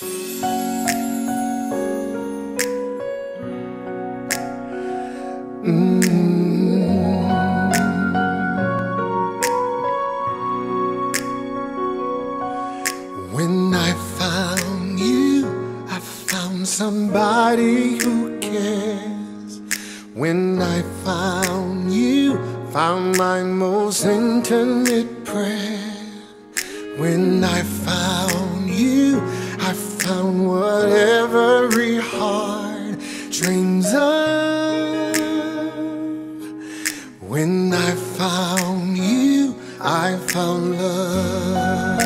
Mm. When I found you, I found somebody who cares. When I found you, found my most intimate prayer. When I found I what every heart dreams of. When I found you, I found love.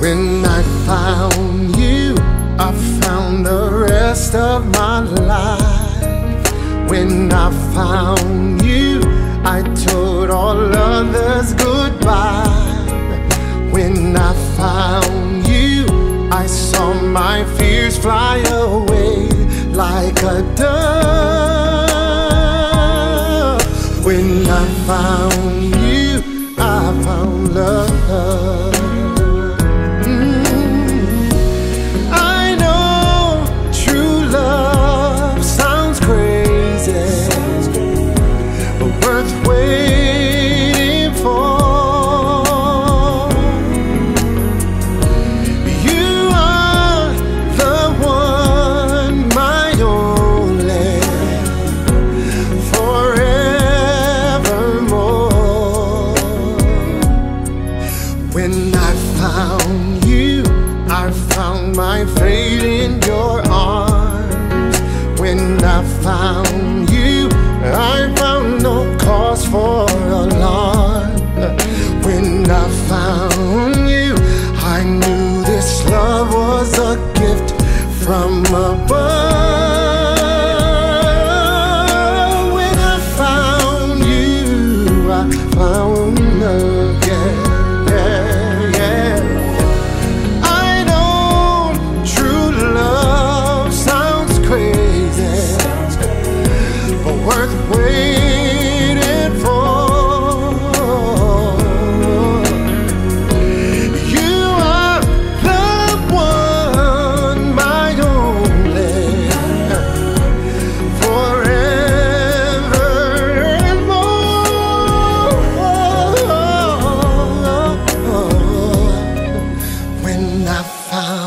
When I found you, I found the rest of my life. When I found you, I told all others goodbye. When I found you, I saw my fears fly away like a dove. When I found you, I found love. Your arms. When I found you, I found no cause for alarm. When I found you, I knew this love was a gift from above.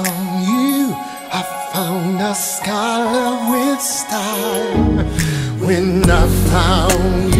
Found you, I found a scholar with style. When I found you,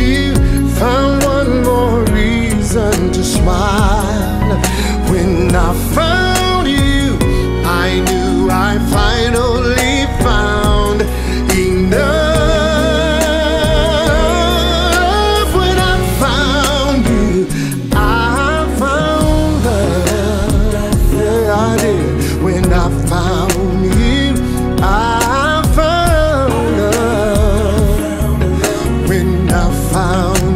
I found